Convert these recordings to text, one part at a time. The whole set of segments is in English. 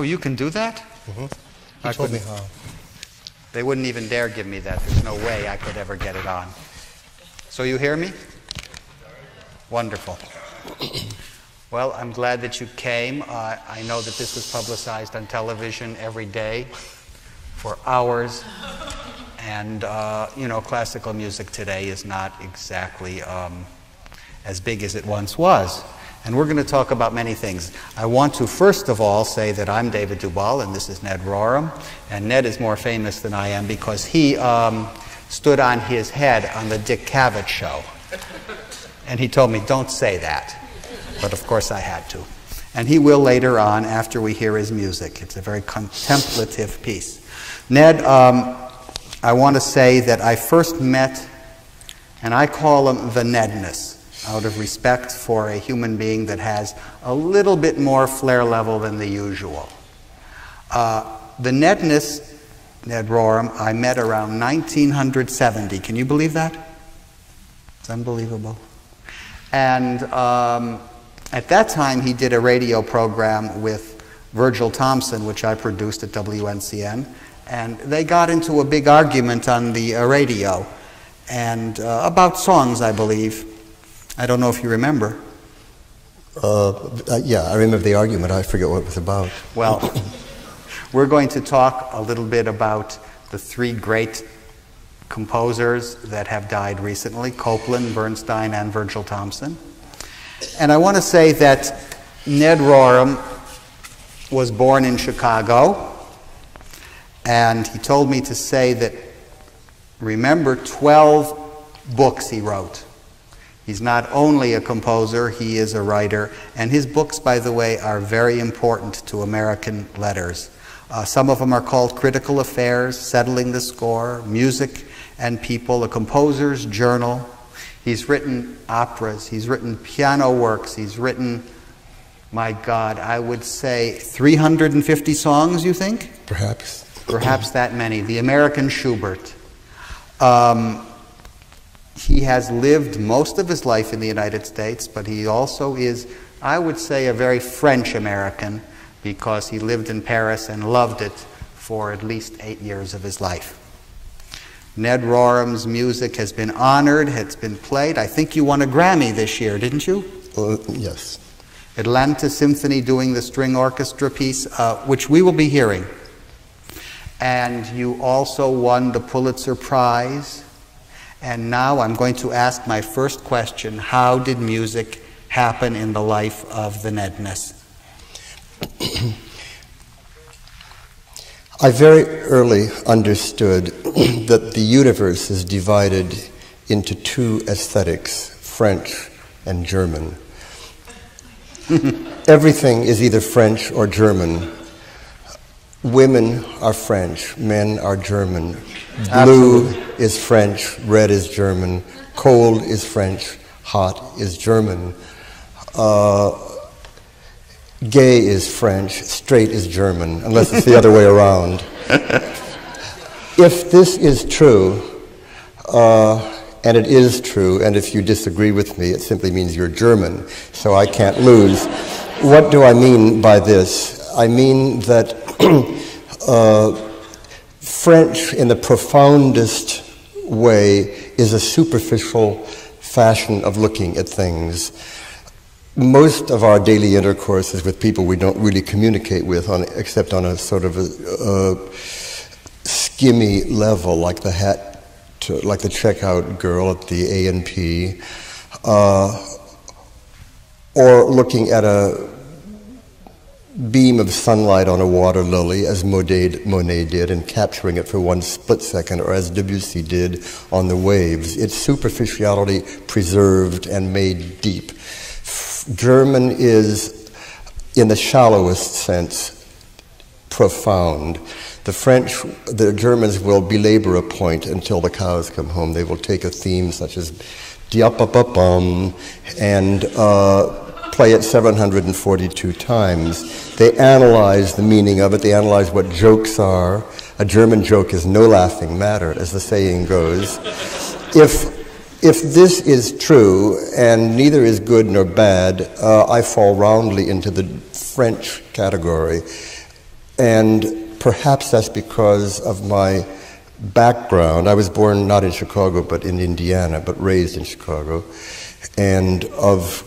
Oh, you can do that? Mm-hmm. He I told me how. They wouldn't even dare give me that. There's no way I could ever get it on. So you hear me? Wonderful. Well, I'm glad that you came. Uh, I know that this was publicized on television every day for hours. And, uh, you know, classical music today is not exactly um, as big as it once was. And we're going to talk about many things. I want to first of all say that I'm David Dubal and this is Ned Rorem. And Ned is more famous than I am because he um, stood on his head on the Dick Cavett show. And he told me, don't say that. But of course I had to. And he will later on after we hear his music. It's a very contemplative piece. Ned, um, I want to say that I first met, and I call him the Nedness, out of respect for a human being that has a little bit more flair level than the usual. Uh, the Nedness, Ned Rorem, I met around 1970. Can you believe that? It's unbelievable. And um, at that time, he did a radio program with Virgil Thomson, which I produced at WNCN. And they got into a big argument on the uh, radio and uh, about songs, I believe. I don't know if you remember. Uh, uh, yeah, I remember the argument. I forget what it was about. Well, we're going to talk a little bit about the three great composers that have died recently Copland, Bernstein, and Virgil Thomson. And I want to say that Ned Rorem was born in Chicago, and he told me to say that remember 12 books he wrote. He's not only a composer, he is a writer, and his books, by the way, are very important to American letters. Uh, some of them are called Critical Affairs, Settling the Score, Music and People, A Composer's Journal. He's written operas, he's written piano works, he's written, my God, I would say 350 songs, you think? Perhaps. perhaps that many. The American Schubert. Um, he has lived most of his life in the United States, but he also is, I would say, a very French American because he lived in Paris and loved it for at least eight years of his life. Ned Rorem's music has been honored, it's been played. I think you won a Grammy this year, didn't you? Uh, yes. Atlanta Symphony doing the string orchestra piece, uh, which we will be hearing. And you also won the Pulitzer Prize. And now I'm going to ask my first question How did music happen in the life of the Nedness? I very early understood that the universe is divided into two aesthetics French and German. Everything is either French or German. Women are French, men are German. Blue Absolutely. is French, red is German, cold is French, hot is German. Uh, gay is French, straight is German, unless it's the other way around. If this is true, uh, and it is true, and if you disagree with me, it simply means you're German, so I can't lose. What do I mean by this? I mean that uh, French, in the profoundest way, is a superficial fashion of looking at things. Most of our daily intercourse is with people we don't really communicate with, on, except on a sort of a, a skimmy level, like the hat, to, like the checkout girl at the A and P, uh, or looking at a beam of sunlight on a water lily, as Monet, Monet did, and capturing it for one split second, or as Debussy did on the waves. It's superficiality preserved and made deep. German is, in the shallowest sense, profound. The French, the Germans will belabor a point until the cows come home. They will take a theme such as diapapapum and uh, play it 742 times. They analyze the meaning of it. They analyze what jokes are. A German joke is no laughing matter, as the saying goes. If if this is true, and neither is good nor bad, uh, I fall roundly into the French category. And perhaps that's because of my background. I was born not in Chicago, but in Indiana, but raised in Chicago, and of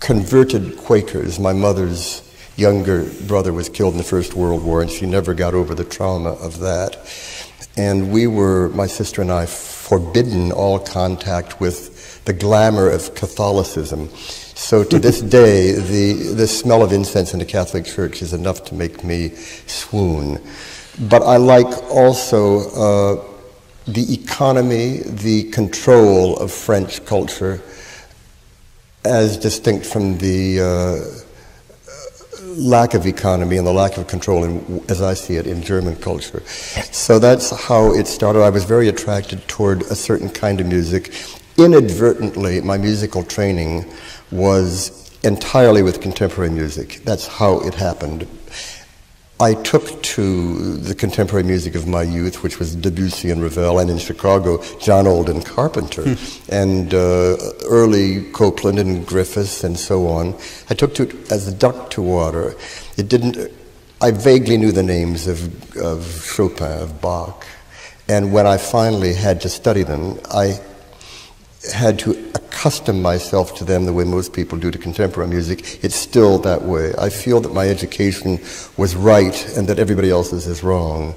converted Quakers. My mother's younger brother was killed in the First World War, and she never got over the trauma of that. And we were, my sister and I, forbidden all contact with the glamour of Catholicism. So to this day, the, the smell of incense in the Catholic Church is enough to make me swoon. But I like also uh, the economy, the control of French culture, as distinct from the uh, lack of economy and the lack of control, in, as I see it, in German culture. So that's how it started. I was very attracted toward a certain kind of music. Inadvertently, my musical training was entirely with contemporary music. That's how it happened. I took to the contemporary music of my youth, which was Debussy and Ravel, and in Chicago, John Alden Carpenter, hmm. and uh, early Copland and Griffes and so on. I took to it as a duck to water. It didn't. I vaguely knew the names of, of Chopin, of Bach, and when I finally had to study them, I had to accustom myself to them the way most people do to contemporary music. It's still that way. I feel that my education was right and that everybody else's is wrong.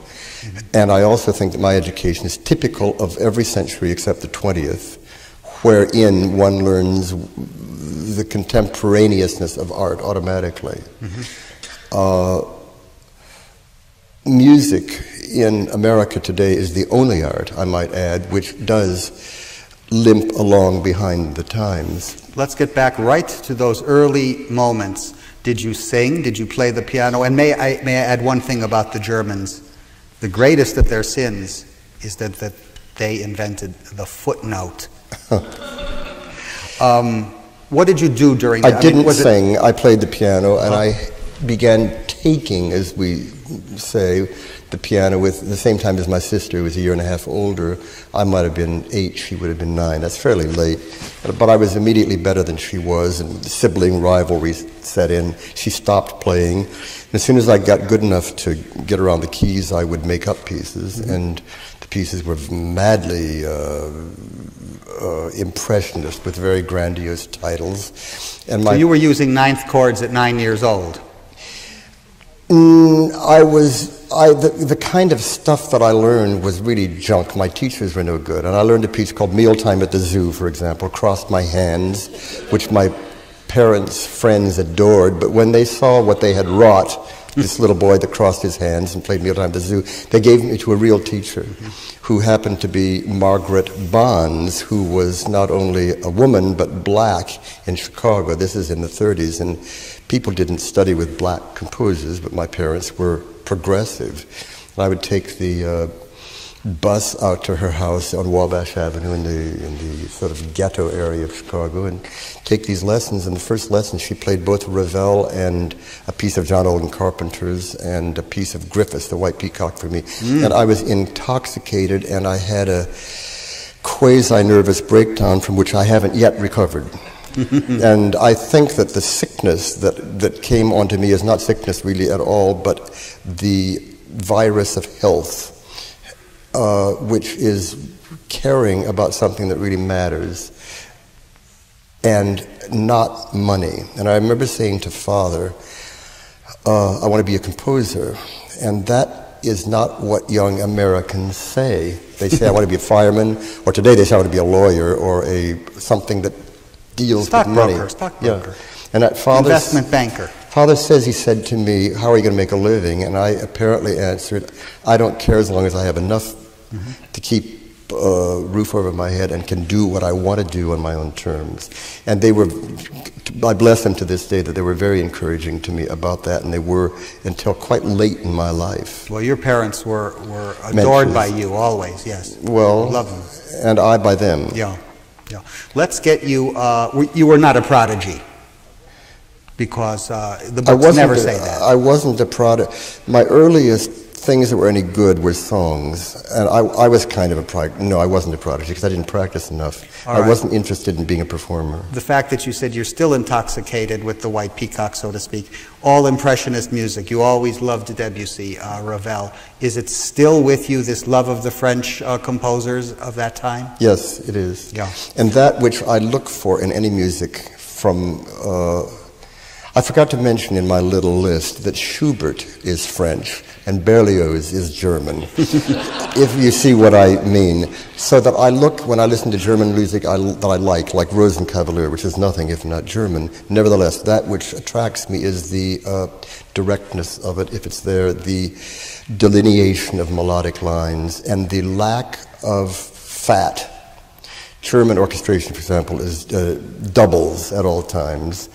And I also think that my education is typical of every century except the 20th, wherein one learns the contemporaneousness of art automatically. Mm-hmm. Uh, music in America today is the only art, I might add, which does limp along behind the times. Let's get back right to those early moments. Did you sing? Did you play the piano? And may I, may I add one thing about the Germans? The greatest of their sins is that, that they invented the footnote. um, what did you do during that? I didn't I mean, sing. It... I played the piano and oh. I began taking, as we say, the piano with the same time as my sister, who was a year and a half older. I might have been eight, she would have been nine. That's fairly late. But, but I was immediately better than she was, and the sibling rivalry set in. She stopped playing. And as soon as I got good enough to get around the keys, I would make up pieces, mm-hmm. and the pieces were madly uh, uh, impressionist with very grandiose titles. And my, so you were using ninth chords at nine years old. Mm, I was, I, the, the kind of stuff that I learned was really junk. My teachers were no good. And I learned a piece called Mealtime at the Zoo, for example, Crossed My Hands, which my parents' friends adored. But when they saw what they had wrought, this little boy that crossed his hands and played Mealtime at the Zoo, they gave me to a real teacher who happened to be Margaret Bonds, who was not only a woman but black in Chicago. This is in the 30s. And people didn't study with black composers, but my parents were progressive. And I would take the uh, bus out to her house on Wabash Avenue in the, in the sort of ghetto area of Chicago and take these lessons. And the first lesson, she played both Ravel and a piece of John Alden Carpenter's and a piece of Griffes, The White Peacock for me. Mm. And I was intoxicated and I had a quasi nervous breakdown from which I haven't yet recovered. and I think that the sickness that, that came onto me is not sickness really at all, but the virus of health, uh, which is caring about something that really matters and not money. And I remember saying to Father, uh, I want to be a composer. And that is not what young Americans say. They say, I want to be a fireman, or today they say, I want to be a lawyer, or a, something that deals stock with money. Broker, stockbroker. Yeah. And that father investment banker. Father says he said to me, "How are you going to make a living?" And I apparently answered, "I don't care as long as I have enough mm-hmm. to keep a roof over my head and can do what I want to do on my own terms." And they were, I bless them to this day that they were very encouraging to me about that, and they were until quite late in my life. Well, your parents were were adored Mentors. by you always. Yes. Well, love them, and I by them. Yeah. Yeah. Let's get you, uh, you were not a prodigy because uh, the books never say that. I wasn't a prodigy. My earliest things that were any good were songs. And I, I was kind of a prodigy. No, I wasn't a prodigy because I didn't practice enough. All I right. wasn't interested in being a performer. The fact that you said you're still intoxicated with the white peacock, so to speak, all impressionist music, you always loved Debussy, uh, Ravel. Is it still with you, this love of the French uh, composers of that time? Yes, it is. Yeah. And that which I look for in any music from. Uh, I forgot to mention in my little list that Schubert is French and Berlioz is German. if you see what I mean. So that I look, when I listen to German music I, that I like, like Rosenkavalier, which is nothing if not German, nevertheless, that which attracts me is the uh, directness of it, if it's there, the delineation of melodic lines, and the lack of fat. German orchestration, for example, is uh, doubles at all times,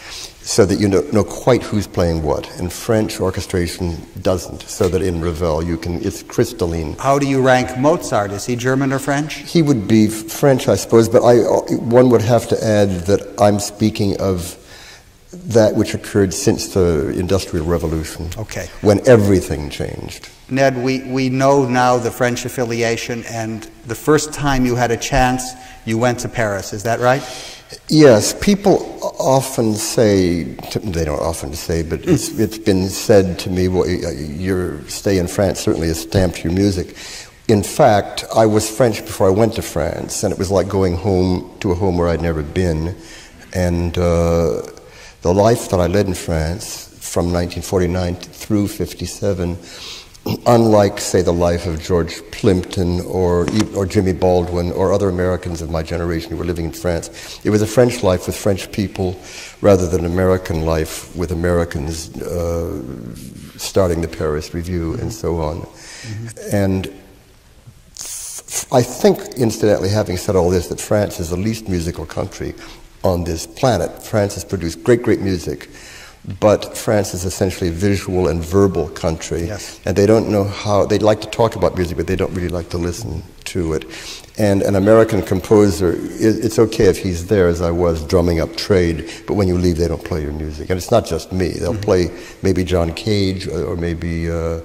so that you know, know quite who's playing what. And French orchestration doesn't, so that in Ravel you can it's crystalline. How do you rank Mozart? Is he German or French? He would be French, I suppose, but I, uh, one would have to add that I'm speaking of that which occurred since the Industrial Revolution, Okay. when everything changed. Ned, we, we know now the French affiliation, and the first time you had a chance, you went to Paris. Is that right? Yes, people often say, they don't often say, but it's, it's been said to me, well, your stay in France certainly has stamped your music. In fact, I was French before I went to France, and it was like going home to a home where I'd never been. And uh, the life that I led in France from 1949 through 57, unlike, say, the life of George Plimpton or, or Jimmy Baldwin or other Americans of my generation who were living in France, it was a French life with French people rather than American life with Americans uh, starting the Paris Review and so on. And I think, incidentally, having said all this, that France is the least musical country on this planet. France has produced great, great music, but France is essentially a visual and verbal country. Yes. And they don't know how, they'd like to talk about music, but they don't really like to listen to it. And an American composer, it's okay if he's there, as I was, drumming up trade, but when you leave, they don't play your music. And it's not just me. They'll play maybe John Cage or, or maybe. Uh,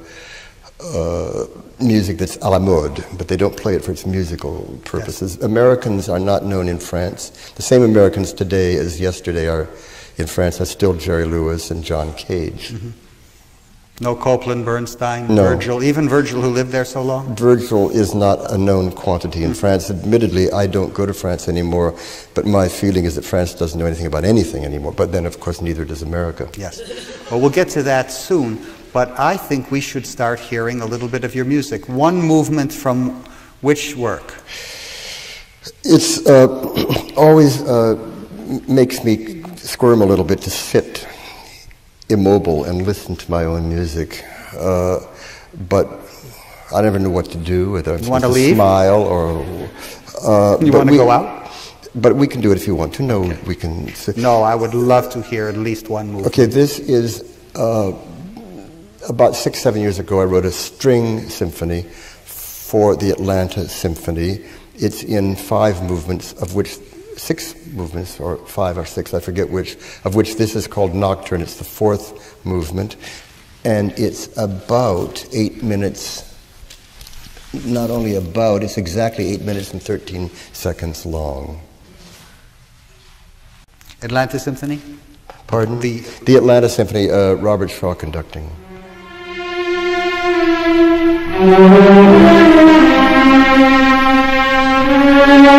uh, music that's à la mode, but they don't play it for its musical purposes. Americans are not known in France. The same Americans today as yesterday are in France that's still Jerry Lewis and John Cage. No Copland, Bernstein, No. Virgil, even Virgil, who lived there so long? Virgil is not a known quantity in France. Admittedly, I don't go to France anymore, but my feeling is that France doesn't know anything about anything anymore. But then, of course, neither does America. Yes. Well, we'll get to that soon, but I think we should start hearing a little bit of your music. One movement from which work? It's uh, always uh, makes me squirm a little bit to sit immobile and listen to my own music, uh, but I never know what to do. Whether I'm You wanna leave? smile or uh, You wanna we- go out? But we can do it if you want to. No, we can. Sit. No, I would love to hear at least one movement. Okay, this is uh, about six, seven years ago. I wrote a string symphony for the Atlanta Symphony. It's in five movements, of which six movements, or five or six, I forget which, of which this is called Nocturne. It's the fourth movement. And it's about eight minutes, not only about, it's exactly eight minutes and 13 seconds long. Atlanta Symphony? Pardon? The, the Atlanta Symphony, uh, Robert Shaw conducting.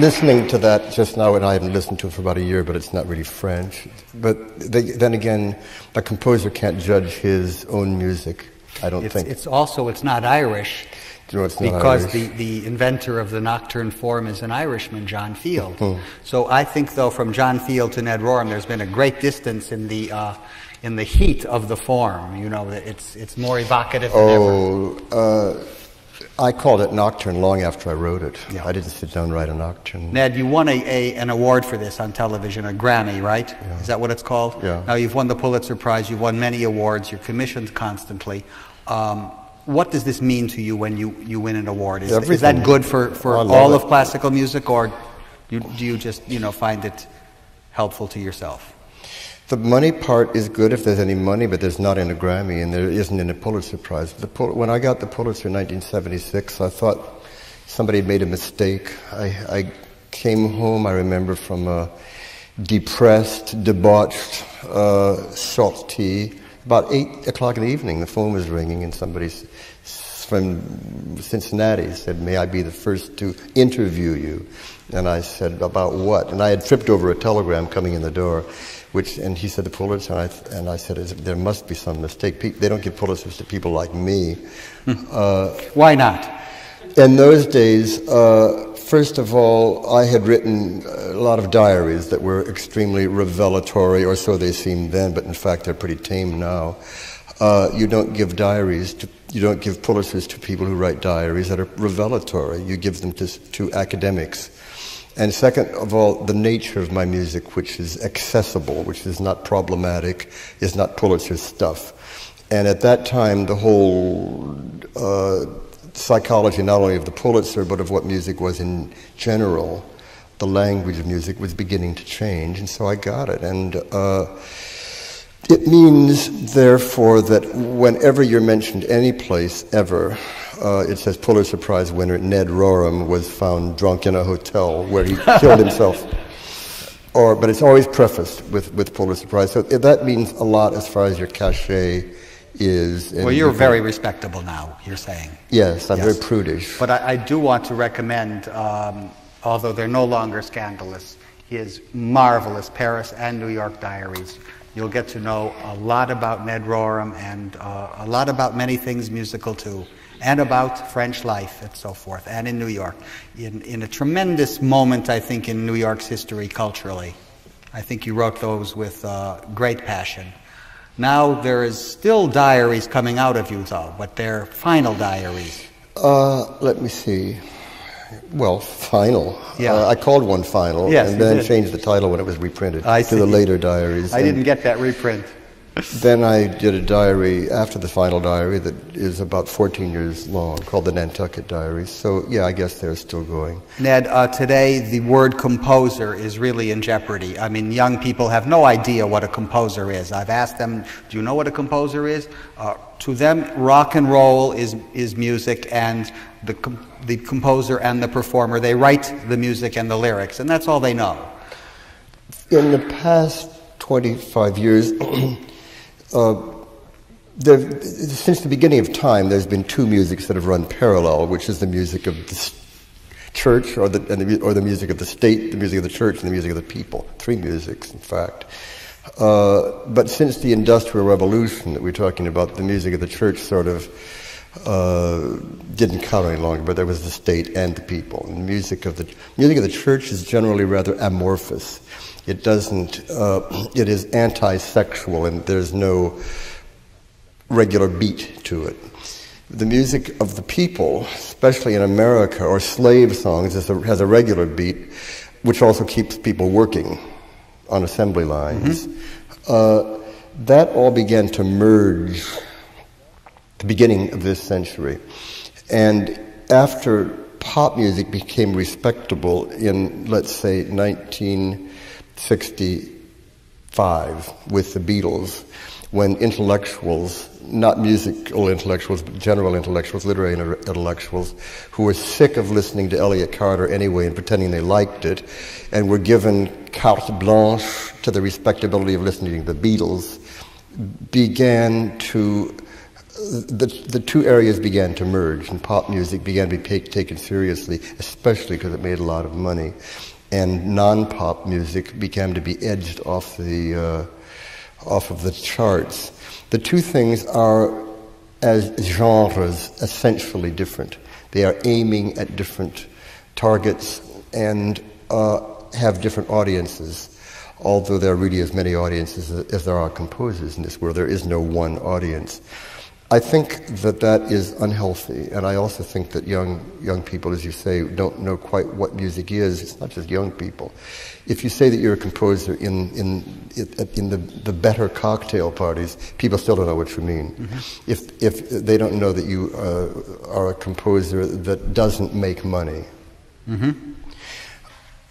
listening to that just now, and I haven't listened to it for about a year, but it's not really French. But they, then again, a composer can't judge his own music. I don't It's, think. it's also it's not Irish No, it's not because Irish. the, the inventor of the nocturne form is an Irishman, John Field. Hmm. So I think though from John Field to Ned Rorem, there's been a great distance in the uh, in the heat of the form. You know, it's it's more evocative than ever. Oh, uh, I called it Nocturne long after I wrote it. Yeah. I didn't sit down and write a Nocturne. Ned, you won a, a, an award for this on television, a Grammy, right? Is that what it's called? Yeah. Now, you've won the Pulitzer Prize, you've won many awards, you're commissioned constantly. Um, what does this mean to you when you, you win an award? Is, is that good for, for all it. of classical music, or you, do you just you know, find it helpful to yourself? The money part is good if there's any money, but there's not in a Grammy, and there isn't in a Pulitzer Prize. The Pul- when I got the Pulitzer in 1976, I thought somebody made a mistake. I, I came home, I remember, from a depressed, debauched uh, tea About 8 o'clock in the evening, the phone was ringing, and somebody from Cincinnati said, May I be the first to interview you? And I said, About what? And I had tripped over a telegram coming in the door. Which, and he said the Pulitzer, and I, and I said, "Is- there must be some mistake. Pe- They don't give Pulitzers to people like me. uh, Why not? in those days, uh, first of all, I had written a lot of diaries that were extremely revelatory, or so they seemed then, but in fact they're pretty tame now. Uh, you don't give diaries to, you don't give Pulitzers to people who write diaries that are revelatory. You give them to, to academics. And second of all, the nature of my music, which is accessible, which is not problematic, is not Pulitzer stuff. And at that time, the whole uh, psychology, not only of the Pulitzer, but of what music was in general, the language of music was beginning to change. And so I got it. And uh, it means, therefore, that whenever you're mentioned any place ever, uh, it says Pulitzer Prize winner Ned Rorem was found drunk in a hotel where he killed himself. Or, but it's always prefaced with, with Pulitzer Prize. So that means a lot as far as your cachet is. Well, you're very respectable now, you're saying. Yes, I'm Yes. very prudish. But I, I do want to recommend, um, although they're no longer scandalous, his marvelous Paris and New York diaries. You'll get to know a lot about Ned Rorem and uh, a lot about many things musical too, and about French life and so forth, and in New York. In, in a tremendous moment, I think, in New York's history culturally. I think you wrote those with uh, great passion. Now there is still diaries coming out of you, though, but they're final diaries. Uh, let me see. Well, final. Yeah. Uh, I called one final, Yes, and then did. changed the title when it was reprinted I to the later diaries. I didn't get that reprint. Then I did a diary after the final diary that is about 14 years long, called the Nantucket Diaries. So yeah, I guess they're still going. Ned, uh, today the word composer is really in jeopardy. I mean, young people have no idea what a composer is. I've asked them, do you know what a composer is? Uh, to them, rock and roll is, is music, and the, com- the composer and the performer, they write the music and the lyrics, and that's all they know. In the past 25 years, uh, there, since the beginning of time, there's been two musics that have run parallel, which is the music of the church, or the, the, or the music of the state, the music of the church, and the music of the people. Three musics, in fact. Uh, but since the Industrial Revolution that we're talking about, the music of the church sort of uh, didn't count any longer, but there was the state and the people. And the music of the music of the church is generally rather amorphous. It doesn't. Uh, it is anti-sexual, and there's no regular beat to it. The music of the people, especially in America, or slave songs, is a, has a regular beat, which also keeps people working on assembly lines. Uh, that all began to merge the beginning of this century. And after pop music became respectable in, let's say, 1965 with the Beatles, when intellectuals, not musical intellectuals, but general intellectuals, literary intellectuals, who were sick of listening to Elliott Carter anyway and pretending they liked it, and were given carte blanche to the respectability of listening to the Beatles, began to the, the two areas began to merge, and pop music began to be take, taken seriously, especially because it made a lot of money. And non-pop music began to be edged off the uh, off of the charts. The two things are, as genres, essentially different. They are aiming at different targets and uh, have different audiences. Although there are really as many audiences as there are composers in this world, there is no one audience. I think that that is unhealthy, and I also think that young young people, as you say, don't know quite what music is. It's not just young people. If you say that you're a composer in in in the the better cocktail parties, people still don't know what you mean. Mm-hmm. If if they don't know that you uh, are a composer that doesn't make money. Mm-hmm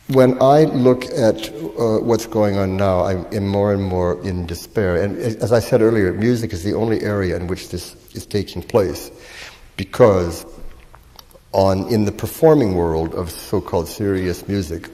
when I look at uh, what's going on now, I am more and more in despair. And as I said earlier, music is the only area in which this is taking place because on, in the performing world of so-called serious music,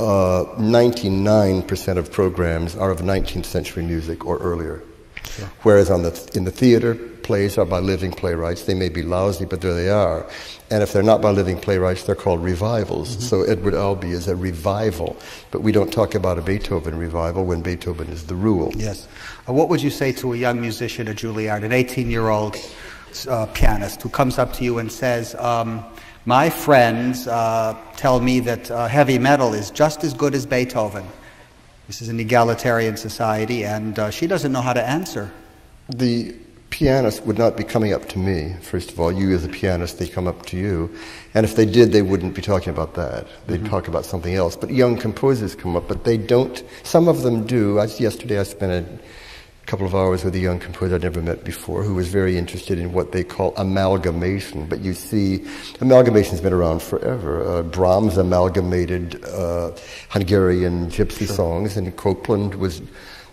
uh, 99% of programs are of 19th century music or earlier. Sure. Whereas on the, in the theater, plays are by living playwrights. They may be lousy, but there they are. And if they're not by living playwrights, they're called revivals. Mm-hmm. So Edward Albee is a revival, but we don't talk about a Beethoven revival when Beethoven is the rule. Yes. Uh, what would you say to a young musician at Juilliard, an 18 year old uh, pianist, who comes up to you and says, um, My friends uh, tell me that uh, heavy metal is just as good as Beethoven? This is an egalitarian society, and uh, she doesn't know how to answer. The pianist would not be coming up to me, first of all. You, as a pianist, they come up to you. And if they did, they wouldn't be talking about that. They'd mm-hmm. talk about something else. But young composers come up, but they don't. Some of them do. I, yesterday, I spent a couple of hours with a young composer I'd never met before who was very interested in what they call amalgamation. But you see, amalgamation's been around forever. Uh, Brahms amalgamated uh, Hungarian gypsy sure. songs, and Copland was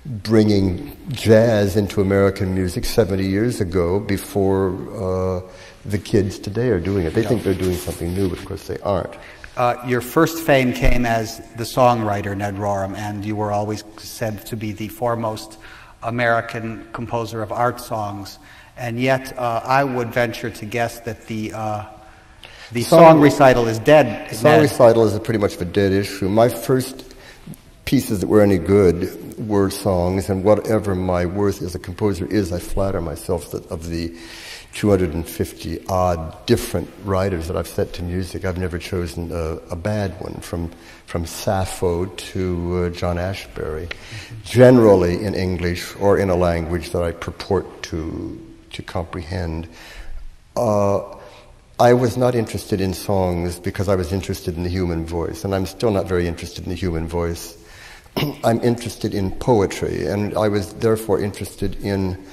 bringing jazz into American music 70 years ago before uh, the kids today are doing it. They yeah. think they're doing something new, but of course they aren't. Uh, your first fame came as the songwriter Ned Rorem, and you were always said to be the foremost American composer of art songs. And yet, uh, I would venture to guess that the uh, the song, song, recital is dead. Song Ned. recital is pretty much a dead issue. My first pieces that were any good were songs, and whatever my worth as a composer is, I flatter myself that of the 250 odd different writers that I've set to music, I've never chosen a, a bad one, from, from Sappho to uh, John Ashbery, generally in English or in a language that I purport to, to comprehend. Uh, I was not interested in songs because I was interested in the human voice, and I'm still not very interested in the human voice. I'm interested in poetry, and I was therefore interested in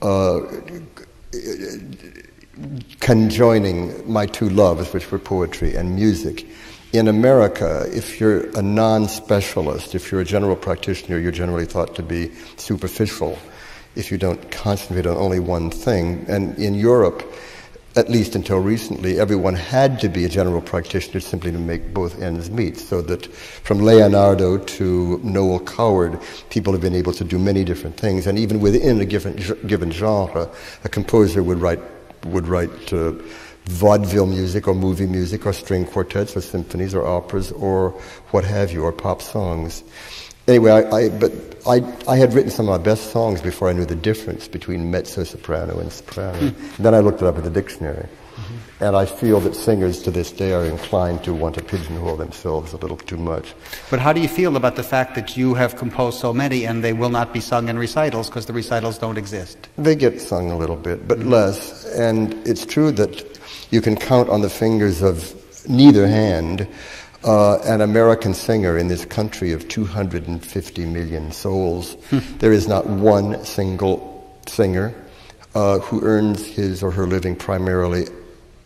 uh, conjoining my two loves, which were poetry and music. In America, if you're a non specialist, if you're a general practitioner, you're generally thought to be superficial if you don't concentrate on only one thing. And in Europe, at least until recently, everyone had to be a general practitioner simply to make both ends meet. So that from Leonardo to Noel Coward, people have been able to do many different things. And even within a given, given genre, a composer would write, would write uh, vaudeville music or movie music or string quartets or symphonies or operas or what have you, or pop songs. Anyway, I, I, but I, I had written some of my best songs before I knew the difference between mezzo soprano and soprano. Mm. Then I looked it up in the dictionary. Mm-hmm. And I feel that singers to this day are inclined to want to pigeonhole themselves a little too much. But how do you feel about the fact that you have composed so many and they will not be sung in recitals because the recitals don't exist? They get sung a little bit, but mm-hmm. less. And it's true that you can count on the fingers of neither hand uh, an American singer in this country of 250 million souls. Hmm. there is not one single singer uh, who earns his or her living primarily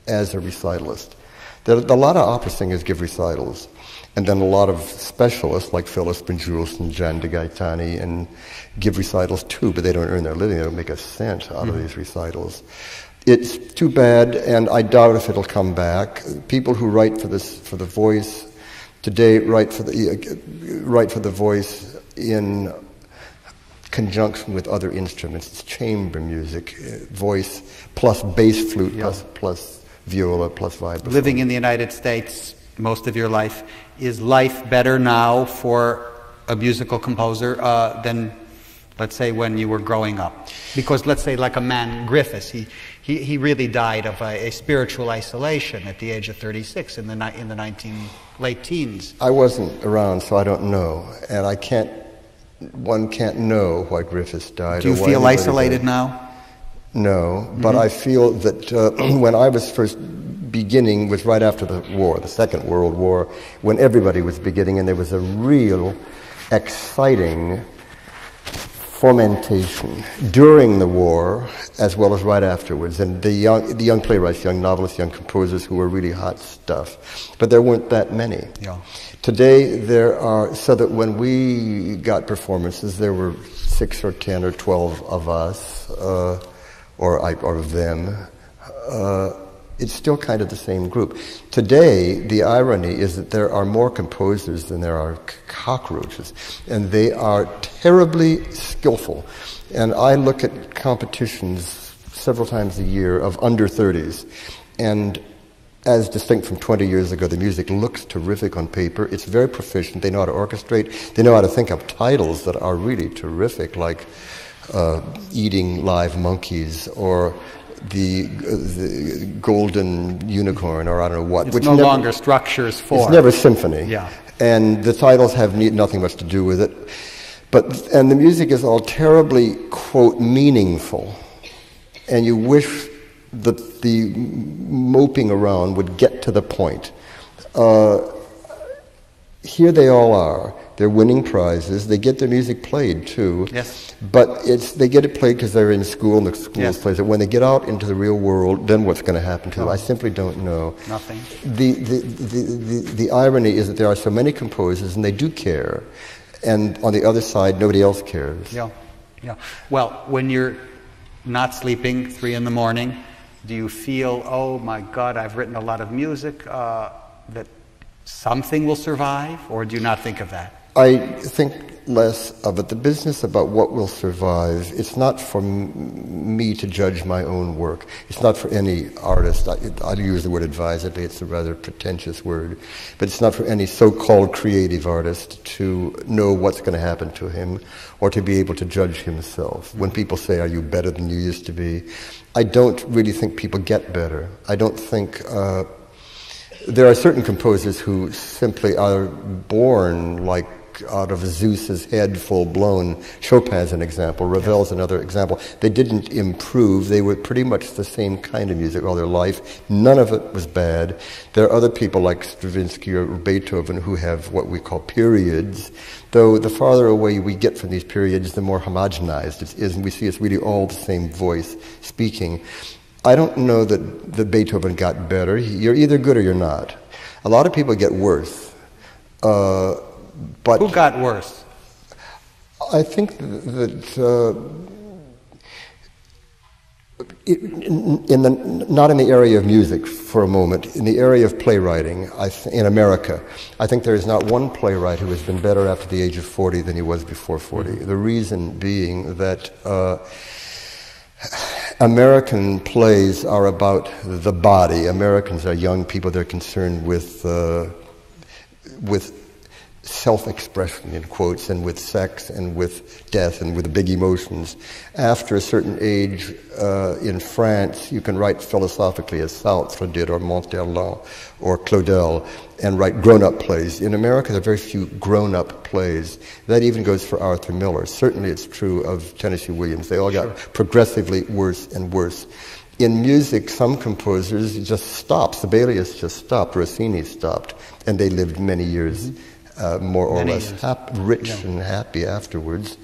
as a recitalist. There, a lot of opera singers give recitals, and then a lot of specialists like Phyllis Bryn-Julson and Jan DeGaetani and give recitals too, but they don't earn their living. They don't make a cent out of hmm. these recitals. It's too bad, and I doubt if it'll come back. People who write for this for the voice today write for the write for the voice in conjunction with other instruments. It's chamber music, uh, voice plus bass flute Yeah. plus, plus viola plus vibraphone. Living in the United States most of your life, is life better now for a musical composer uh, than, let's say, when you were growing up? Because let's say, like a man, Griffes, he, he, he really died of a, a spiritual isolation at the age of 36 in the, in the 19, late teens. I wasn't around, so I don't know. And I can't, one can't know why Griffes died. Do you feel isolated died. now? No, but Mm-hmm. I feel that uh, when I was first beginning was right after the war, the Second World War, when everybody was beginning, and there was a real exciting fomentation during the war as well as right afterwards. And the young, the young playwrights, young novelists, young composers who were really hot stuff. But there weren't that many. Yeah. Today there are, so that when we got performances, there were six or ten or twelve of us, uh, or, I, or of them. Uh, it's still kind of the same group. Today, the irony is that there are more composers than there are cockroaches, and they are terribly skillful. And I look at competitions several times a year of under 30s, and as distinct from 20 years ago, the music looks terrific on paper. It's very proficient. They know how to orchestrate. They know how to think up titles that are really terrific, like uh, Eating Live Monkeys or the, the Golden Unicorn or I don't know what. It's which no never- longer structures for. It's never symphony. Yeah. And the titles have ne- nothing much to do with it. But, and the music is all terribly, quote, meaningful. And you wish that the moping around would get to the point. Uh, here they all are. They're winning prizes. They get their music played too. Yes. But it's they get it played because they're in school and the school Yes. plays it. When they get out into the real world, then what's going to happen to them? I simply don't know. Nothing. The, the, the, the, the irony is that there are so many composers and they do care. And on the other side, nobody else cares. Yeah, yeah. Well, when you're not sleeping, three in the morning, do you feel, oh my God, I've written a lot of music uh, that something will survive, or do you not think of that? I think less of it. The business about what will survive, it's not for me to judge my own work. It's not for any artist. I, I use the word advisedly, it's a rather pretentious word. But it's not for any so-called creative artist to know what's going to happen to him or to be able to judge himself. When people say, are you better than you used to be? I don't really think people get better. I don't think... Uh, there are certain composers who simply are born like out of Zeus's head, full blown. Chopin's an example. Ravel's another example. They didn't improve. They were pretty much the same kind of music all their life. None of it was bad. There are other people like Stravinsky or Beethoven who have what we call periods. Though the farther away we get from these periods, the more homogenized it is, and we see it's really all the same voice speaking. I don't know that, that Beethoven got better. You're either good or you're not. A lot of people get worse. Uh, but Who got worse? I think that uh, in in the, not in the area of music for a moment, in the area of playwriting, I th- in America, I think there is not one playwright who has been better after the age of 40 than he was before 40. The reason being that uh, American plays are about the body. Americans are young people, they're concerned with, uh, with self-expression in quotes and with sex and with death and with big emotions. After a certain age uh, in France, you can write philosophically as Sartre did or Montherlant or Claudel and write grown-up plays. In America, there are very few grown-up plays. That even goes for Arthur Miller. Certainly it's true of Tennessee Williams. They all got progressively worse and worse. In music, some composers just stopped. Sibelius just stopped. Rossini stopped. And they lived many years uh, more or Many less hap- rich and happy afterwards.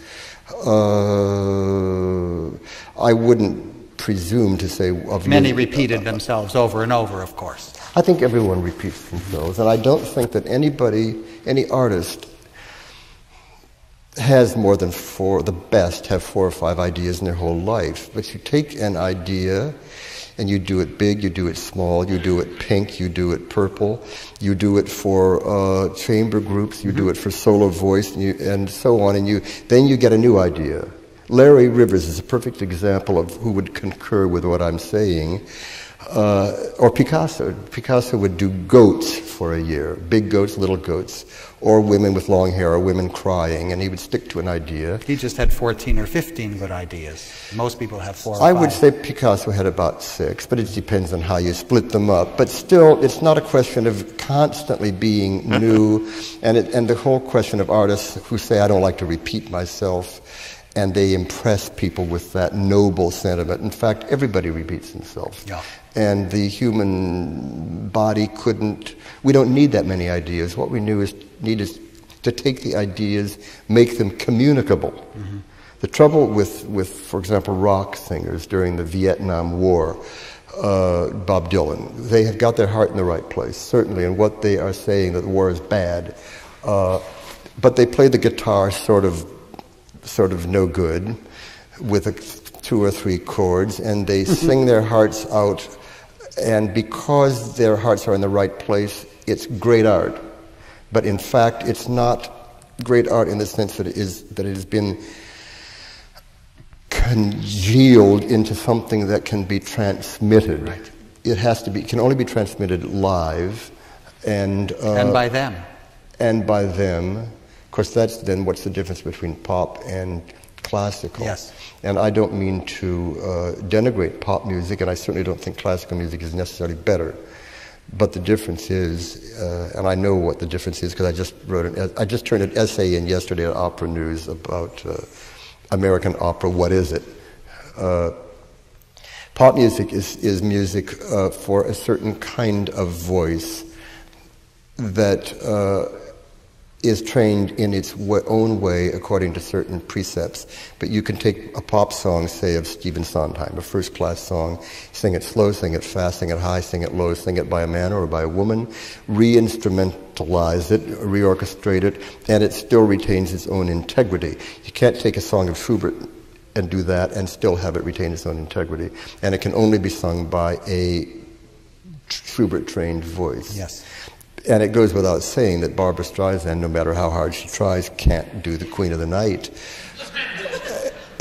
Uh, I wouldn't presume to say of Many repeated themselves over and over, of course. I think everyone repeats themselves, and I don't think that anybody, any artist, has more than four, the best have four or five ideas in their whole life. But you take an idea and you do it big, you do it small, you do it pink, you do it purple, you do it for uh, chamber groups, you do it for solo voice, and, you, and so on, and you then you get a new idea. Larry Rivers is a perfect example of who would concur with what I'm saying. Uh, or Picasso. Picasso would do goats for a year, big goats, little goats, or women with long hair, or women crying, and he would stick to an idea. He just had 14 or 15 good ideas. Most people have four I five. would say Picasso had about six, but it depends on how you split them up. But still, it's not a question of constantly being new, and, it, and the whole question of artists who say, I don't like to repeat myself, and they impress people with that noble sentiment. In fact, everybody repeats himself. Yeah. And the human body couldn't, we don't need that many ideas. What we knew is, need is to take the ideas, make them communicable. The trouble with, with, for example, rock singers during the Vietnam War, uh, Bob Dylan, they have got their heart in the right place, certainly, in what they are saying that the war is bad. Uh, but they play the guitar sort of, sort of no good with a, two or three chords, and they sing their hearts out. And because their hearts are in the right place, it's great art. But in fact, it's not great art in the sense that it, is, that it has been congealed into something that can be transmitted. Right. It has to be, can only be transmitted live, and uh, and by them. and by them. Of course, that's then what's the difference between pop and classical. Yes. And I don't mean to uh, denigrate pop music, and I certainly don't think classical music is necessarily better. But the difference is, uh, and I know what the difference is because I just wrote an, I just turned an essay in yesterday at Opera News about uh, American opera. What is it? Uh, pop music is is music uh, for a certain kind of voice that uh, is trained in its own way according to certain precepts. But you can take a pop song, say of Stephen Sondheim, a first class song, sing it slow, sing it fast, sing it high, sing it low, sing it by a man or by a woman, re instrumentalize it, reorchestrate it, and it still retains its own integrity. You can't take a song of Schubert and do that and still have it retain its own integrity. And it can only be sung by a Schubert trained voice. Yes. And it goes without saying that Barbra Streisand, no matter how hard she tries, can't do the Queen of the Night.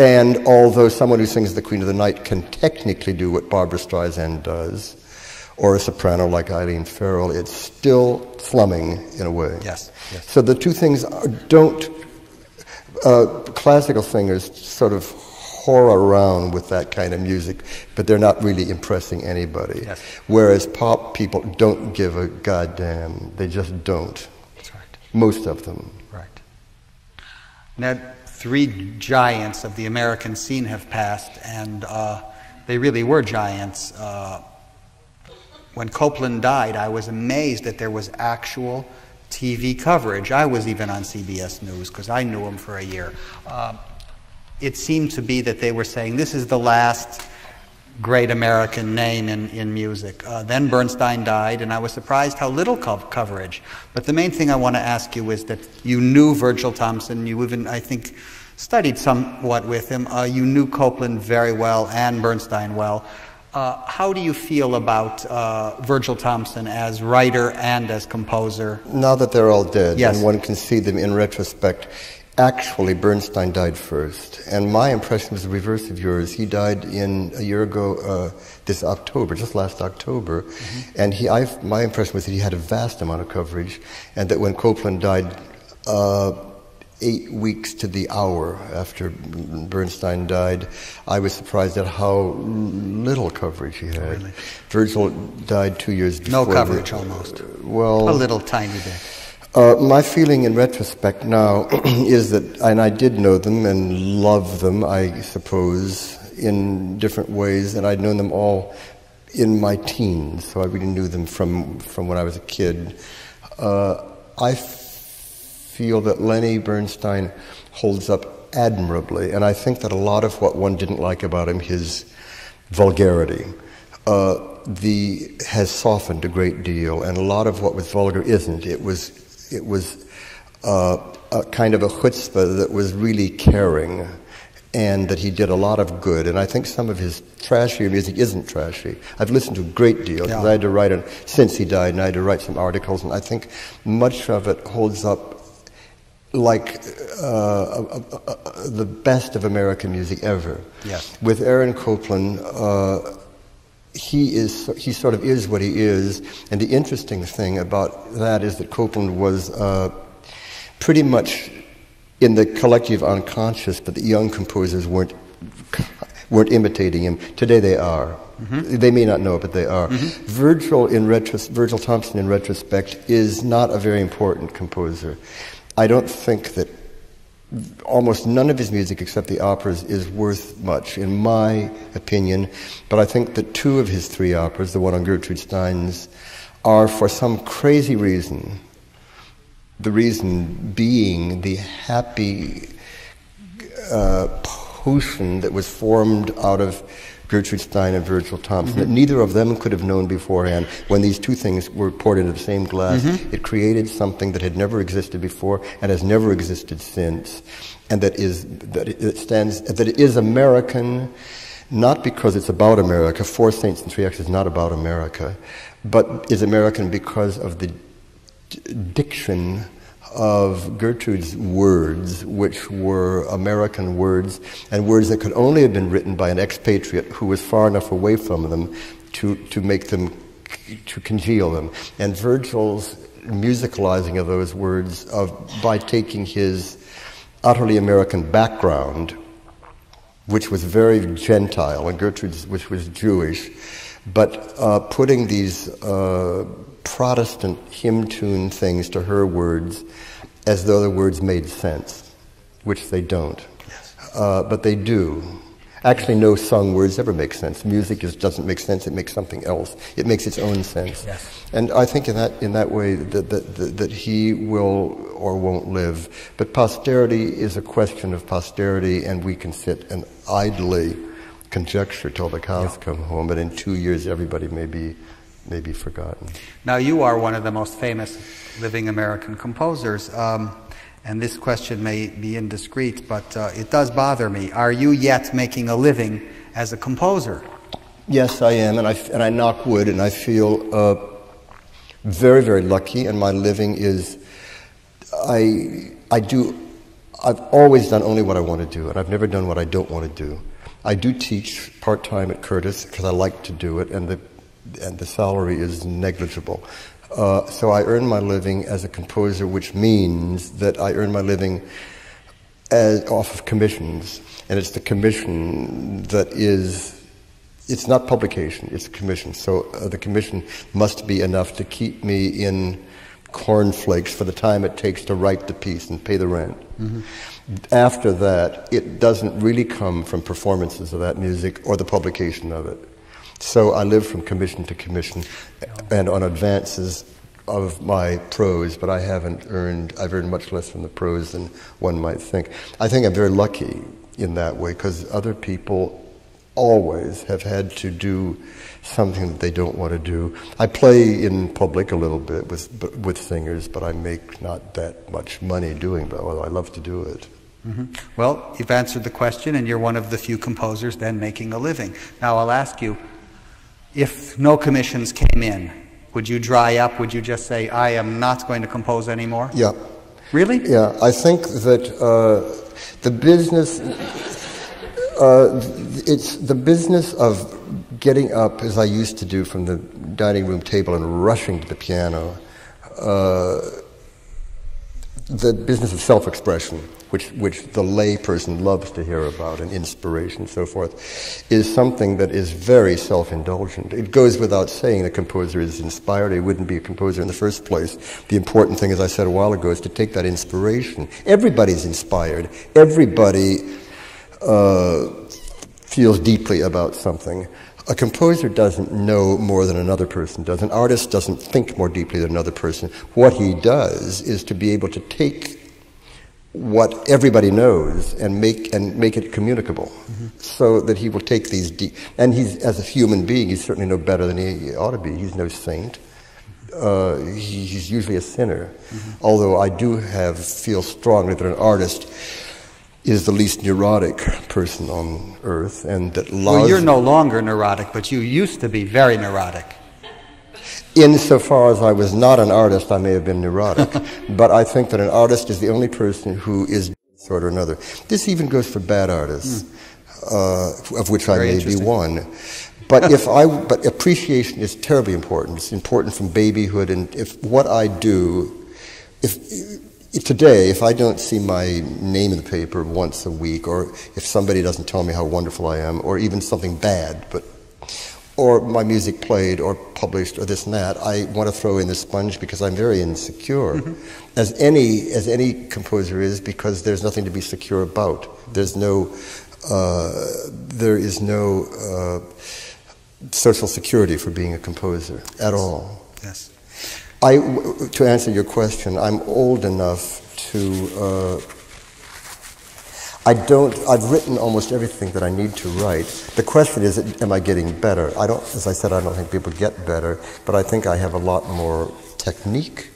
And although someone who sings the Queen of the Night can technically do what Barbra Streisand does, or a soprano like Eileen Farrell, it's still slumming in a way. Yes, yes. So the two things are, don't. Uh, classical singers sort of whore around with that kind of music, but they're not really impressing anybody. Yes. Whereas pop people don't give a goddamn. They just don't. That's right. Most of them. Right. Now, three giants of the American scene have passed, and uh, they really were giants. Uh, when Copland died, I was amazed that there was actual TV coverage. I was even on CBS News because I knew him for a year. Uh, it seemed to be that they were saying this is the last great American name in, in music. Uh, then Bernstein died, and I was surprised how little co- coverage. But the main thing I want to ask you is that you knew Virgil Thomson. You even, I think, studied somewhat with him. Uh, you knew Copland very well and Bernstein well. Uh, how do you feel about uh, Virgil Thomson as writer and as composer? Now that they're all dead, Yes. and one can see them in retrospect, actually Bernstein died first. And my impression was the reverse of yours. He died in a year ago, uh, this October, just last October. And he, I, my impression was that he had a vast amount of coverage, and that when Copland died, uh, eight weeks to the hour after Bernstein died, I was surprised at how little coverage he had. Really? Virgil died two years No before. the- coverage almost. Well, A little tiny bit. Uh, my feeling in retrospect now is that, and I did know them and love them, I suppose, in different ways, and I'd known them all in my teens, so I really knew them from, from when I was a kid. Uh, I feel that Lenny Bernstein holds up admirably, and I think that a lot of what one didn't like about him, his vulgarity, uh, the has softened a great deal, and a lot of what was vulgar isn't. It was, it was uh, a kind of a chutzpah that was really caring, and that he did a lot of good. And I think some of his trashy music isn't trashy. I've listened to a great deal because Yeah. I had to write on since he died, and I had to write some articles, and I think much of it holds up like uh, uh, uh, the best of American music ever. Yes. With Aaron Copland, uh, he is he sort of is what he is, and the interesting thing about that is that Copland was uh, pretty much in the collective unconscious, but the young composers weren't weren't imitating him. Today they are. Mm-hmm. They may not know it, but they are. Mm-hmm. Virgil, in retros- Virgil Thomson, in retrospect, is not a very important composer. I don't think that almost none of his music except the operas is worth much, in my opinion. But I think that two of his three operas, the one on Gertrude Stein's, are for some crazy reason. The reason being the happy uh, potion that was formed out of Gertrude Stein and Virgil Thomson, mm-hmm. that neither of them could have known beforehand. When these two things were poured into the same glass, mm-hmm. it created something that had never existed before and has never existed since, and that is that it stands that it is American, not because it's about America. Four Saints in Three Acts is not about America, but is American because of the d- diction of Gertrude's words, which were American words, and words that could only have been written by an expatriate who was far enough away from them to, to make them, to congeal them. And Virgil's musicalizing of those words of, by taking his utterly American background, which was very Gentile, and Gertrude's, which was Jewish, but uh, putting these uh, Protestant hymn tune things to her words as though the words made sense, which they don't. Uh, but they do. Actually, no sung words ever make sense. Music just doesn't make sense. It makes something else. It makes its own sense. Yes. And I think in that, in that way that, that, that, that he will or won't live. But posterity is a question of posterity, and we can sit and idly conjecture till the cows yeah. come home. But in two years, everybody may be may be forgotten. Now, you are one of the most famous living American composers, um, and this question may be indiscreet, but uh, it does bother me. Are you yet making a living as a composer? Yes, I am, and I, and I knock wood, and I feel uh, very, very lucky, and my living is. I, I do. I've always done only what I want to do, and I've never done what I don't want to do. I do teach part time at Curtis because I like to do it, and the and the salary is negligible. Uh, so I earn my living as a composer, which means that I earn my living as, off of commissions, and it's the commission that is. It's not publication; it's commission. So uh, the commission must be enough to keep me in cornflakes for the time it takes to write the piece and pay the rent. Mm-hmm. After that, it doesn't really come from performances of that music or the publication of it. So I live from commission to commission and on advances of my prose, but I haven't earned, I've earned much less from the prose than one might think. I think I'm very lucky in that way because other people always have had to do something that they don't want to do. I play in public a little bit with, with singers, but I make not that much money doing that, although I love to do it. Mm-hmm. Well, you've answered the question, and you're one of the few composers then making a living. Now, I'll ask you if no commissions came in, would you dry up? Would you just say, I am not going to compose anymore? Yeah. Really? Yeah. I think that uh, the business, uh, it's the business of getting up, as I used to do from the dining room table and rushing to the piano, uh, the business of self expression which, which the lay person loves to hear about, and inspiration and so forth, is something that is very self indulgent. It goes without saying the composer is inspired. He wouldn't be a composer in the first place. The important thing, as I said a while ago, is to take that inspiration. Everybody's inspired. Everybody uh, feels deeply about something. A composer doesn't know more than another person does. An artist doesn't think more deeply than another person. What he does is to be able to take what everybody knows and make and make it communicable, mm-hmm. so that he will take these deep. And he's as a human being, he's certainly no better than he ought to be. He's no saint. Uh, he's usually a sinner. Mm-hmm. Although I do have feel strongly that an artist is the least neurotic person on earth, and that loves. well, you're no longer neurotic, but you used to be very neurotic. Insofar as I was not an artist, I may have been neurotic, but I think that an artist is the only person who is sort or another. This even goes for bad artists, mm. uh, of which Very I may be one. But if I, but appreciation is terribly important. It's important from babyhood, and if what I do, if, if today, if I don't see my name in the paper once a week, or if somebody doesn't tell me how wonderful I am, or even something bad, but or my music played or published or this and that, I want to throw in the sponge because I'm very insecure, mm-hmm. as any as any composer is, because there's nothing to be secure about. There's no uh, there is no uh, social security for being a composer at all. Yes. I, to answer your question, I'm old enough to. Uh, I don't. I've written almost everything that I need to write. The question is, am I getting better? I don't. As I said, I don't think people get better, but I think I have a lot more technique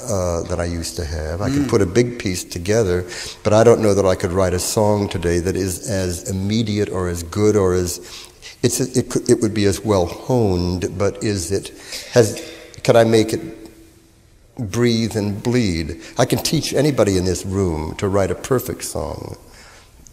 uh, than I used to have. I mm. can put a big piece together, but I don't know that I could write a song today that is as immediate or as good or as it's it, could, it would be as well honed, but is it has can I make it breathe and bleed? I can teach anybody in this room to write a perfect song.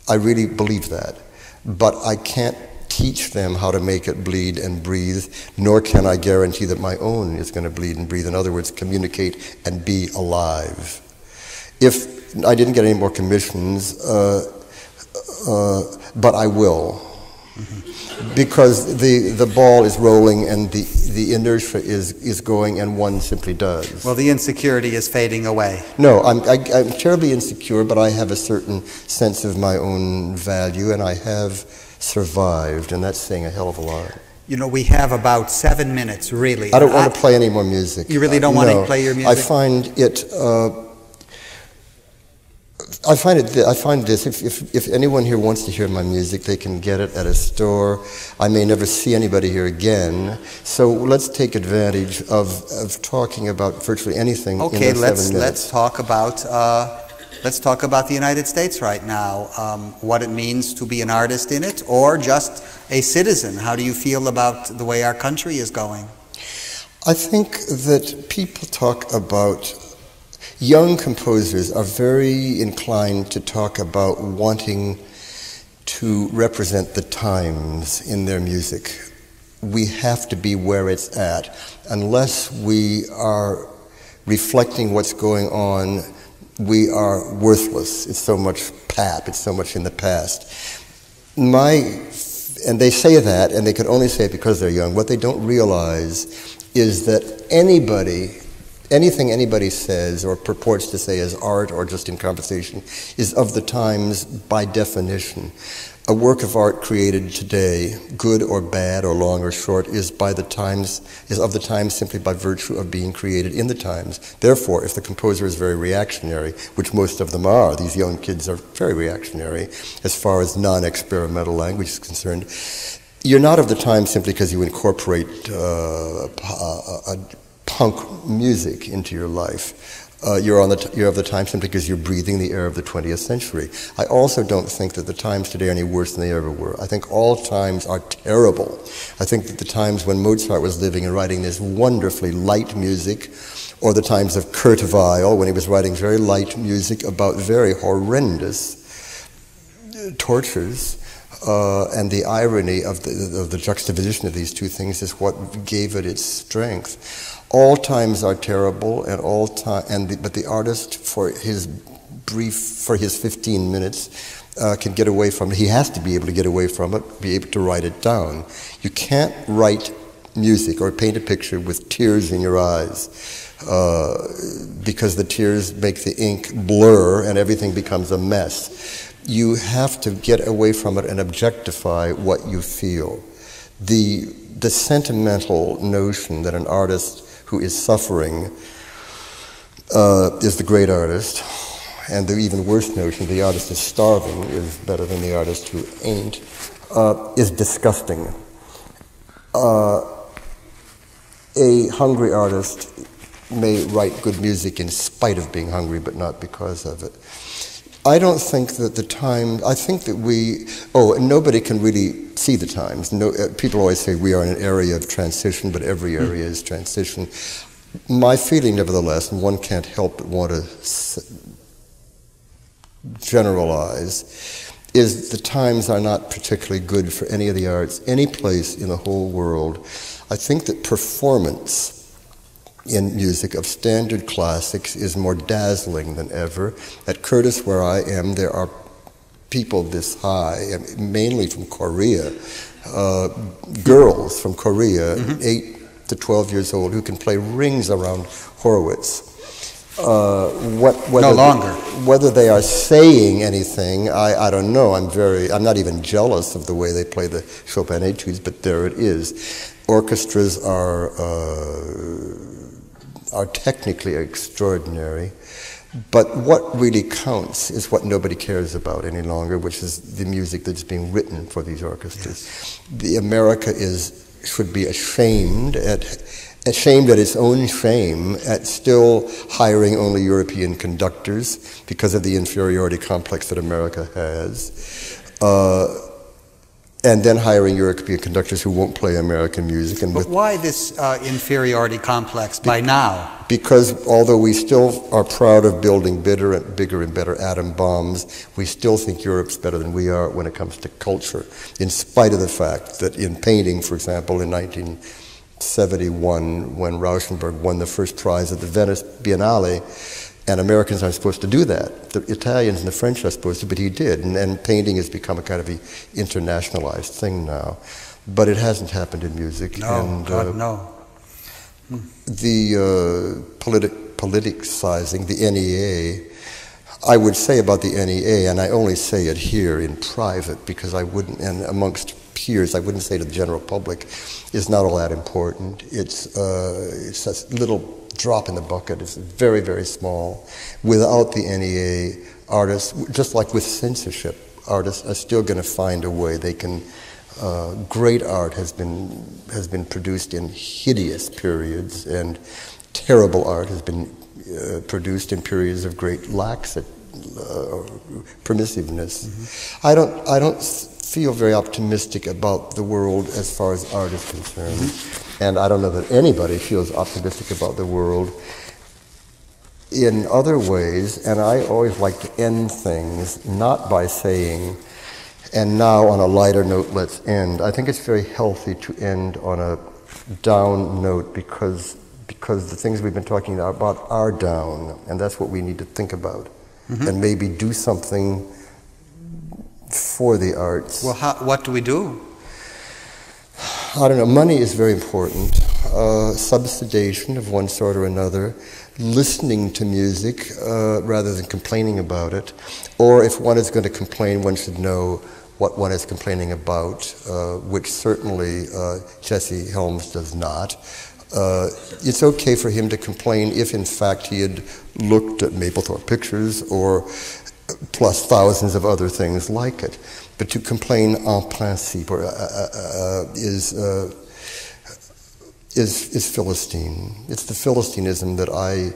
I really believe that, but I can't teach them how to make it bleed and breathe, nor can I guarantee that my own is going to bleed and breathe. In other words, communicate and be alive. If I didn't get any more commissions, uh, uh, but I will. Mm-hmm because the, the ball is rolling and the, the inertia is, is going and one simply does. Well, the insecurity is fading away. No, I'm, I, am i am terribly insecure, but I have a certain sense of my own value and I have survived, and that's saying a hell of a lot. You know, we have about seven minutes, really. I don't want I, to play any more music. You really don't uh, want no, to play your music? I find it. Uh, I find it. I find this. If, if, if anyone here wants to hear my music, they can get it at a store. I may never see anybody here again. So let's take advantage of, of talking about virtually anything. Okay, let's let's talk about uh, let's talk about the United States right now. Um, what it means to be an artist in it, or just a citizen. How do you feel about the way our country is going? I think that people talk about Young composers are very inclined to talk about wanting to represent the times in their music. We have to be where it's at. Unless we are reflecting what's going on, we are worthless. It's so much pap, it's so much in the past. My, and they say that, and they can only say it because they're young. What they don't realize is that anybody anything anybody says or purports to say as art or just in conversation is of the times by definition. A work of art created today, good or bad or long or short, is by the times is of the times simply by virtue of being created in the times. Therefore, if the composer is very reactionary, which most of them are, these young kids are very reactionary as far as non-experimental language is concerned. You're not of the time simply because you incorporate uh, a, a, punk music into your life. Uh, you're, on the you're of the time simply because you're breathing the air of the 20th century. I also don't think that the times today are any worse than they ever were. I think all times are terrible. I think that the times when Mozart was living and writing this wonderfully light music, or the times of Kurt Weill when he was writing very light music about very horrendous tortures, uh, and the irony of the, of the juxtaposition of these two things is what gave it its strength all times are terrible at all time and the, but the artist for his brief for his 15 minutes uh, can get away from it. He has to be able to get away from it be able to write it down. You can't write music or paint a picture with tears in your eyes uh, because the tears make the ink blur and everything becomes a mess. You have to get away from it and objectify what you feel. The the sentimental notion that an artist who is suffering uh, is the great artist. And the even worse notion, the artist is starving, is better than the artist who ain't, uh, is disgusting. Uh, a hungry artist may write good music in spite of being hungry, but not because of it. I don't think that the time. I think that we. Oh, and nobody can really see the times. No, uh, people always say we are in an area of transition, but every hmm. area mm. is transition. My feeling, nevertheless, and one can't help but want to generalize, is the times are not particularly good for any of the arts, any place in the whole world. I think that performance in music of standard classics is more dazzling than ever. At Curtis, where I am, there are people this high, mainly from Korea, uh, girls from Korea, mm-hmm. 8 to 12 years old, who can play rings around Horowitz. Uh, what, whether no longer. They, whether they are saying anything, I, I don't know. I'm very, I'm not even jealous of the way they play the Chopin etudes, but there it is. Orchestras are uh, are technically extraordinary. But what really counts is what nobody cares about any longer, which is the music that's being written for these orchestras. Yes. The America is should be ashamed at ashamed at its own shame at still hiring only European conductors because of the inferiority complex that America has. Uh, and then hiring European conductors who won't play American music. And but why this uh, inferiority complex by now? Because although we still are proud of building bigger and, bigger and better atom bombs, we still think Europe's better than we are when it comes to culture, in spite of the fact that in painting, for example, in 1971, when Rauschenberg won the first prize at the Venice Biennale, and Americans aren't supposed to do that. The Italians and the French are supposed to, but he did. And, and painting has become a kind of a internationalized thing now. But it hasn't happened in music. No, and, God, uh, no. Hmm. The uh, politi- politicizing, the NEA, I would say about the NEA, and I only say it here in private because I wouldn't, and amongst peers, I wouldn't say to the general public, is not all that important. It's, uh, it's a little drop in the bucket. It's very, very small. Without the NEA, artists, just like with censorship, artists are still going to find a way. They can. Uh, great art has been has been produced in hideous periods, and terrible art has been uh, produced in periods of great lax uh, permissiveness. Mm-hmm. I don't. I don't feel very optimistic about the world as far as art is concerned. And I don't know that anybody feels optimistic about the world in other ways. And I always like to end things not by saying, and now on a lighter note, let's end. I think it's very healthy to end on a down note because, because the things we've been talking about are down, and that's what we need to think about. Mm-hmm. And maybe do something for the arts. Well, how, what do we do? I don't know. Money is very important. Uh, subsidization of one sort or another, listening to music uh, rather than complaining about it, or if one is going to complain, one should know what one is complaining about, uh, which certainly uh, Jesse Helms does not. Uh, it's okay for him to complain if, in fact, he had looked at Mapplethorpe Pictures or plus thousands of other things like it. But to complain en principe or, uh, uh, uh is, uh, is, is Philistine. It's the Philistinism that I,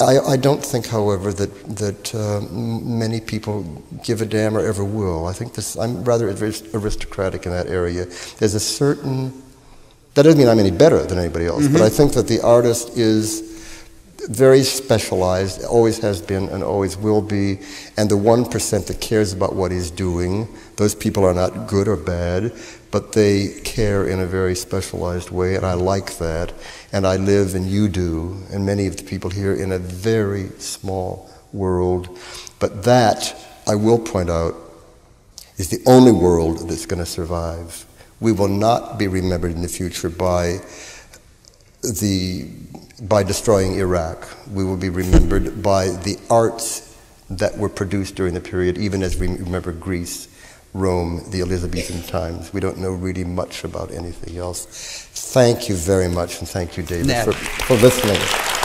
I, I don't think, however, that, that uh, many people give a damn or ever will. I think this, I'm rather aristocratic in that area. There's a certain, that doesn't mean I'm any better than anybody else, mm-hmm. but I think that the artist is very specialized, always has been and always will be, and the 1% that cares about what he's doing, those people are not good or bad, but they care in a very specialized way, and I like that. And I live, and you do, and many of the people here, in a very small world. But that, I will point out, is the only world that's going to survive. We will not be remembered in the future by the by destroying Iraq. We will be remembered by the arts that were produced during the period, even as we remember Greece, Rome, the Elizabethan times. We don't know really much about anything else. Thank you very much, and thank you, David, for, for listening.